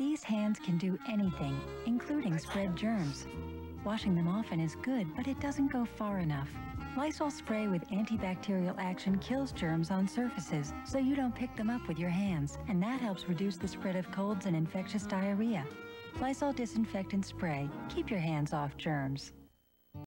these hands can do anything, including spread germs. Washing them often is good, but it doesn't go far enough. Lysol spray with antibacterial action kills germs on surfaces, so you don't pick them up with your hands, and that helps reduce the spread of colds and infectious diarrhea. Lysol disinfectant spray. Keep your hands off germs.